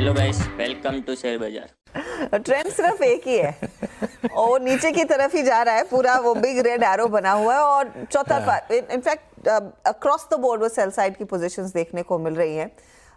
Hello guys welcome to share बाज़ार trend सिर्फ़ एक ही है। और नीचे की तरफ़ ही जा रहा है पूरा वो बिग रेड एरो बना हुआ है और चौथा in fact across the board वो सेल साइड की पोजीशंस देखने को मिल रही हैं।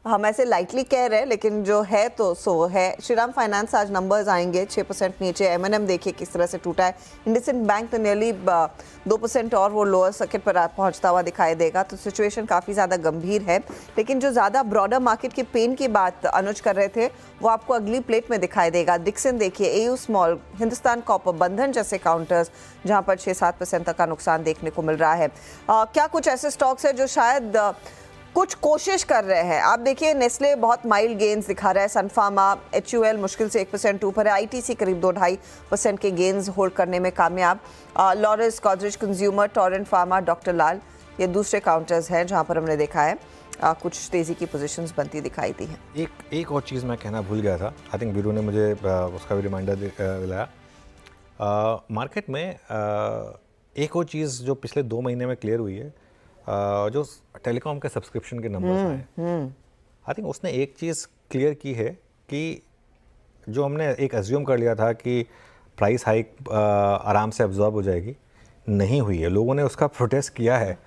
हम ऐसे लाइटली कह रहे हैं, लेकिन जो है तो सो है। श्रीराम फाइनेंस आज नंबर्स आएँगे छः परसेंट नीचे। एम एन एम देखिए किस तरह से टूटा है। इंडसिंड बैंक तो नियरली दो परसेंट और वो लोअर सर्किट पर पहुँचता हुआ दिखाई देगा। तो सिचुएशन काफ़ी ज़्यादा गंभीर है। लेकिन जो ज़्यादा ब्रॉडर मार्केट के पेन की बात अनुज कर रहे थे, वो आपको अगली प्लेट में दिखाई देगा। डिक्सन देखिए A U small Hindustan copper Bandhan जैसे काउंटर्स जहाँ पर छः सात परसेंट तक का नुकसान देखने को मिल रहा है। क्या कुछ ऐसे स्टॉक्स है जो शायद कुछ कोशिश कर रहे हैं। आप देखिए नेस्ले बहुत माइल्ड गेंस दिखा रहा है। सनफार्मा एचयूएल मुश्किल से एक परसेंट ऊपर है। आईटीसी करीब दो ढाई परसेंट के गेन्स होल्ड करने में कामयाब। लॉरेंस कॉजरिज consumer torrent pharma doctor Lal ये दूसरे काउंटर्स हैं जहाँ पर हमने देखा है आ, कुछ तेज़ी की पोजीशंस बनती दिखाई दी है। एक एक और चीज़ मैं कहना भूल गया था। आई थिंक बीरू ने मुझे उसका भी रिमाइंडर दिलाया। मार्केट में एक और चीज़ जो पिछले दो महीने में क्लियर हुई है जो टेलीकॉम के सब्सक्रिप्शन के नंबर्स हम्म, आए। आई थिंक उसने एक चीज़ क्लियर की है कि जो हमने एक एज्यूम कर लिया था कि प्राइस हाइक आराम से अब्जॉर्ब हो जाएगी नहीं हुई है। लोगों ने उसका प्रोटेस्ट किया है।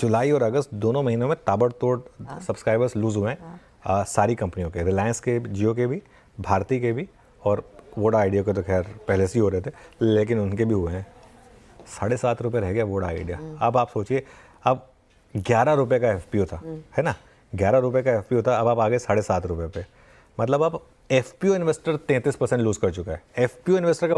जुलाई और अगस्त दोनों महीनों में ताबड़तोड़ सब्सक्राइबर्स लूज हुए हैं। हाँ। सारी कंपनियों के रिलायंस के जियो के भी भारती के भी और वोडा आइडिया के तो खैर पहले से ही हो रहे थे लेकिन उनके भी हुए हैं। साढ़े सात रुपये रह गया वोडा आइडिया हम्म। अब आप सोचिए अब ग्यारह रुपये का एफपीओ था है ना? ग्यारह रुपये का एफपीओ था अब आप आगे साढ़े सात रुपये पे। मतलब अब एफपीओ इन्वेस्टर तैंतीस परसेंट लूज कर चुका है। एफपीओ इन्वेस्टर का